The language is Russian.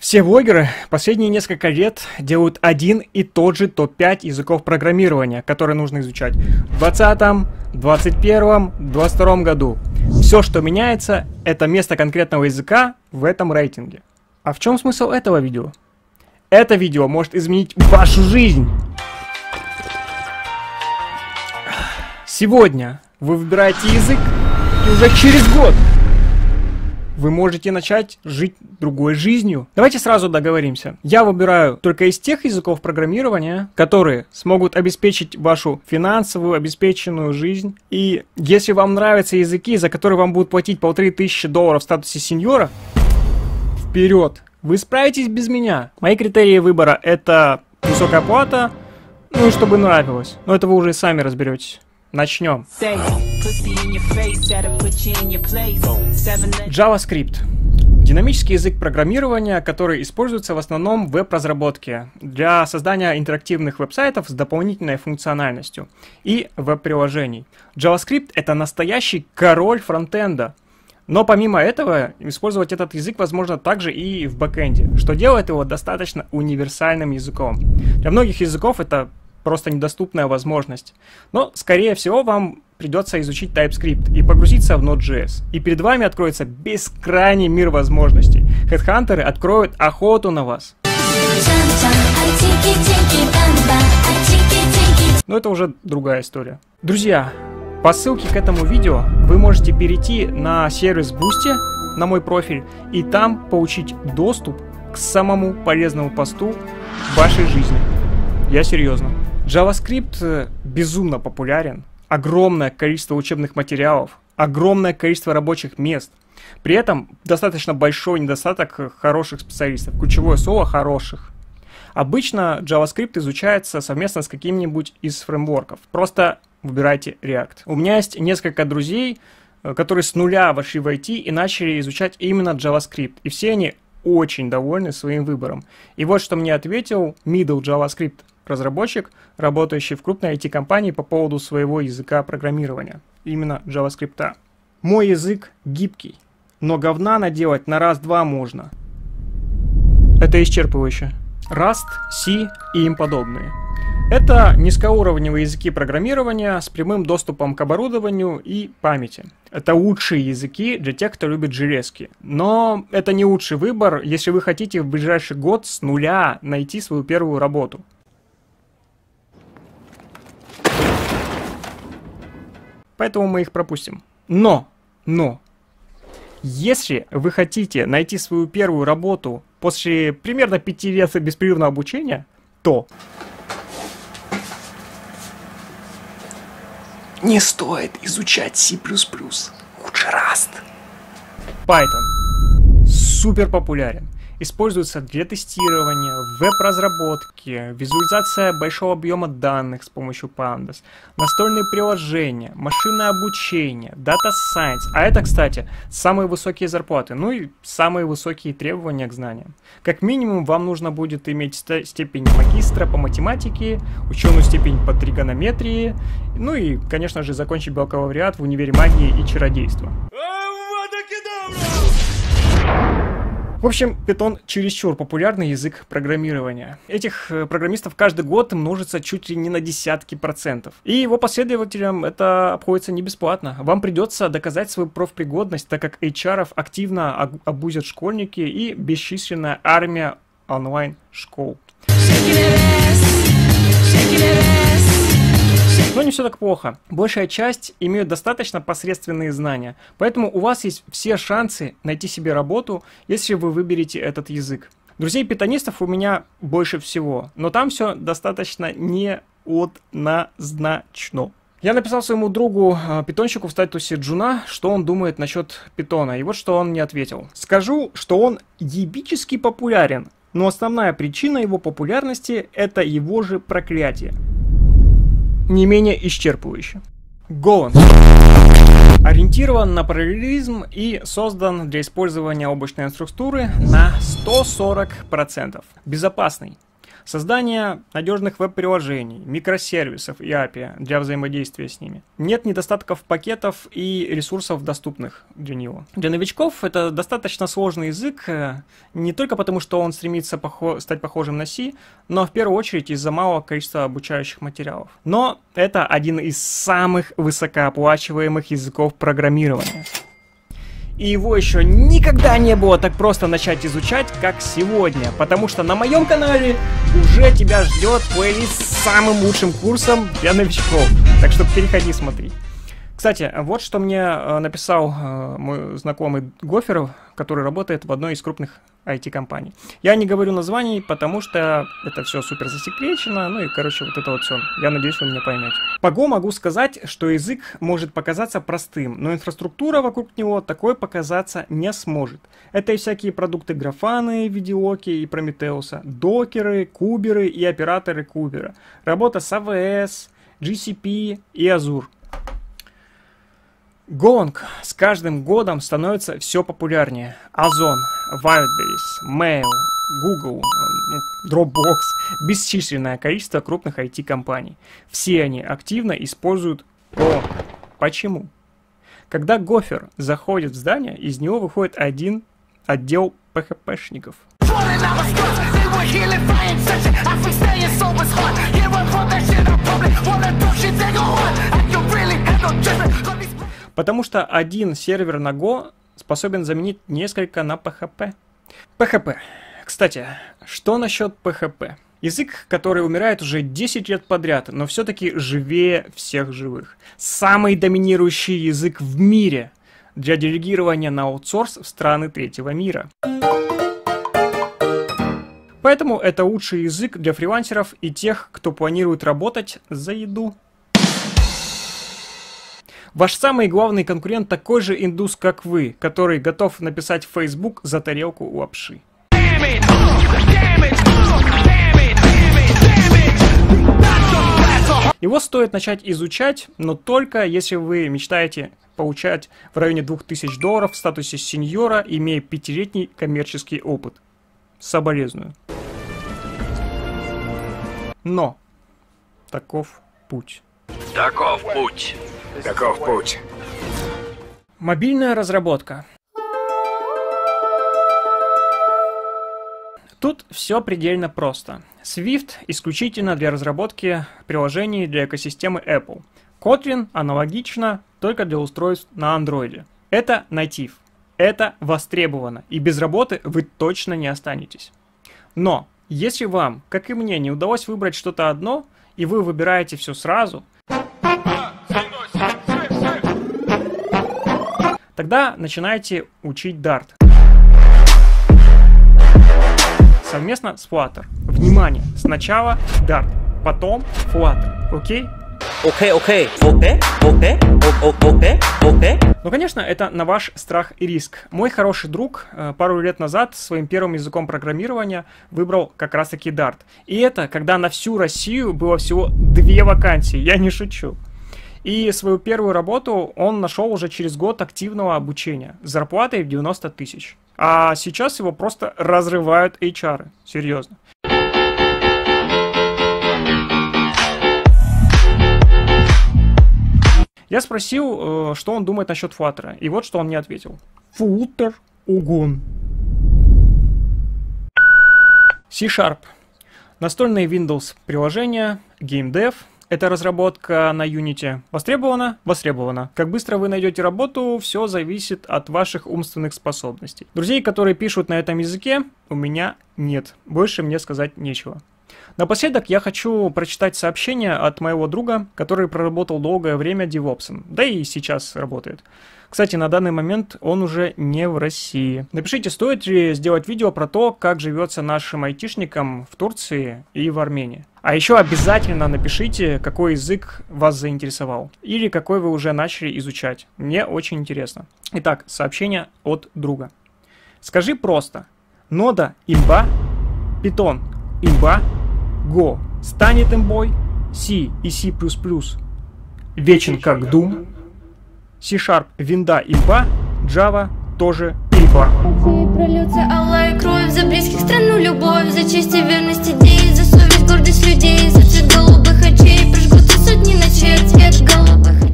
Все блогеры последние несколько лет делают один и тот же топ-5 языков программирования, которые нужно изучать в 2020, 2021, 2022 году. Все, что меняется, это место конкретного языка в этом рейтинге. А в чем смысл этого видео? Это видео может изменить вашу жизнь. Сегодня вы выбираете язык, и уже через год вы можете начать жить другой жизнью. Давайте сразу договоримся. Я выбираю только из тех языков программирования, которые смогут обеспечить вашу финансовую, обеспеченную жизнь. И если вам нравятся языки, за которые вам будут платить полторы тысячи долларов в статусе сеньора, вперед! Вы справитесь без меня. Мои критерии выбора это высокая плата, ну и чтобы нравилось. Но это вы уже сами разберетесь. Начнем. JavaScript. Динамический язык программирования, который используется в основном в веб-разработке для создания интерактивных веб-сайтов с дополнительной функциональностью и веб-приложений. JavaScript — это настоящий король фронтенда. Но помимо этого, использовать этот язык возможно также и в бэкэнде, что делает его достаточно универсальным языком. Для многих языков это просто недоступная возможность. Но, скорее всего, вам придется изучить TypeScript и погрузиться в Node.js. И перед вами откроется бескрайний мир возможностей. Хедхантеры откроют охоту на вас. Но это уже другая история. Друзья, по ссылке к этому видео вы можете перейти на сервис Boosty, на мой профиль, и там получить доступ к самому полезному посту в вашей жизни. Я серьезно. JavaScript э, безумно популярен, огромное количество учебных материалов, огромное количество рабочих мест. При этом достаточно большой недостаток хороших специалистов. Ключевое слово «хороших». Обычно JavaScript изучается совместно с каким-нибудь из фреймворков. Просто выбирайте React. У меня есть несколько друзей, э, которые с нуля вошли в IT и начали изучать именно JavaScript. И все они очень довольны своим выбором. И вот что мне ответил middle JavaScript разработчик, работающий в крупной IT-компании по поводу своего языка программирования, именно JavaScript. Мой язык гибкий, но говна наделать на раз-два можно. Это исчерпывающе. Rust, C и им подобные. Это низкоуровневые языки программирования с прямым доступом к оборудованию и памяти. Это лучшие языки для тех, кто любит железки. Но это не лучший выбор, если вы хотите в ближайший год с нуля найти свою первую работу. Поэтому мы их пропустим. Но, но, если вы хотите найти свою первую работу после примерно пяти лет беспрерывного обучения, то не стоит изучать C++, лучше Rust. Python супер популярен используется для тестирования, веб-разработки, визуализация большого объема данных с помощью Pandas, настольные приложения, машинное обучение, Data Science. А это, кстати, самые высокие зарплаты, ну и самые высокие требования к знаниям. Как минимум, вам нужно будет иметь степень магистра по математике, ученую степень по тригонометрии, ну и, конечно же, закончить бакалавриат в универе магии и чародейства. В общем, Python чересчур популярный язык программирования. Этих э, программистов каждый год множится чуть ли не на десятки процентов. И его последователям это обходится не бесплатно. Вам придется доказать свою профпригодность, так как HR активно обузят школьники и бесчисленная армия онлайн-школ. Но не все так плохо. Большая часть имеют достаточно посредственные знания. Поэтому у вас есть все шансы найти себе работу, если вы выберете этот язык. Друзей питонистов у меня больше всего, но там все достаточно неоднозначно. Я написал своему другу, э, питонщику в статусе Джуна, что он думает насчет питона, и вот что он мне ответил. Скажу, что он ебически популярен, но основная причина его популярности – это его же проклятие не менее исчерпывающе. Golan ориентирован на параллелизм и создан для использования облачной инфраструктуры на 140%. Безопасный. Создание надежных веб-приложений, микросервисов и API для взаимодействия с ними. Нет недостатков пакетов и ресурсов, доступных для него. Для новичков это достаточно сложный язык, э, не только потому, что он стремится похо- стать похожим на C, но в первую очередь из-за малого количества обучающих материалов. Но это один из самых высокооплачиваемых языков программирования и его еще никогда не было так просто начать изучать, как сегодня, потому что на моем канале уже тебя ждет плейлист с самым лучшим курсом для новичков. Так что переходи, смотри. Кстати, вот что мне э, написал э, мой знакомый Гоферов, который работает в одной из крупных IT-компаний. Я не говорю названий, потому что это все супер засекречено, ну и, короче, вот это вот все. Я надеюсь, вы меня поймете. По Go могу сказать, что язык может показаться простым, но инфраструктура вокруг него такой показаться не сможет. Это и всякие продукты графаны, видеоки и Прометеуса, докеры, куберы и операторы кубера, работа с AWS, GCP и Azure. Гонг с каждым годом становится все популярнее. Озон, Wildberries, Mail, Google, ну, Dropbox, бесчисленное количество крупных IT-компаний. Все они активно используют Gong. Почему? Когда Гофер заходит в здание, из него выходит один отдел PHP-шников. Потому что один сервер на Go способен заменить несколько на PHP. PHP. Кстати, что насчет PHP? Язык, который умирает уже 10 лет подряд, но все-таки живее всех живых. Самый доминирующий язык в мире для делегирования на аутсорс в страны третьего мира. Поэтому это лучший язык для фрилансеров и тех, кто планирует работать за еду. Ваш самый главный конкурент такой же индус, как вы, который готов написать в Facebook за тарелку лапши. Его стоит начать изучать, но только если вы мечтаете получать в районе 2000 долларов в статусе сеньора, имея пятилетний коммерческий опыт. Соболезную. Но таков путь. Таков путь. Таков путь. Мобильная разработка. Тут все предельно просто. Swift исключительно для разработки приложений для экосистемы Apple. Kotlin аналогично, только для устройств на Android. Это натив. Это востребовано, и без работы вы точно не останетесь. Но, если вам, как и мне, не удалось выбрать что-то одно, и вы выбираете все сразу, тогда начинайте учить Dart. Совместно с Flutter. Внимание! Сначала Dart, потом Flutter. Окей? Окей, окей, окей, окей, окей, окей. Ну, конечно, это на ваш страх и риск. Мой хороший друг э, пару лет назад своим первым языком программирования выбрал как раз-таки Dart. И это, когда на всю Россию было всего две вакансии, я не шучу. И свою первую работу он нашел уже через год активного обучения с зарплатой в 90 тысяч. А сейчас его просто разрывают HR. Серьезно. Я спросил, э, что он думает насчет Flutter, и вот что он мне ответил. Flutter угон. C-Sharp. Настольные Windows приложения, GameDev, это разработка на Unity. Востребована? Востребована. Как быстро вы найдете работу, все зависит от ваших умственных способностей. Друзей, которые пишут на этом языке, у меня нет. Больше мне сказать нечего. Напоследок я хочу прочитать сообщение от моего друга, который проработал долгое время девопсом, да и сейчас работает. Кстати, на данный момент он уже не в России. Напишите, стоит ли сделать видео про то, как живется нашим айтишникам в Турции и в Армении. А еще обязательно напишите, какой язык вас заинтересовал. Или какой вы уже начали изучать. Мне очень интересно. Итак, сообщение от друга. Скажи просто. Нода имба, питон имба, Go станет имбой, C и C++ вечен как Doom, C-Sharp, винда имба, Java тоже имба. Прольется алая кровь за близких страну любовь, за честь и верность идеи, за гордость людей За цвет голубых очей. Прожгут и сотни ночей Цвет голубых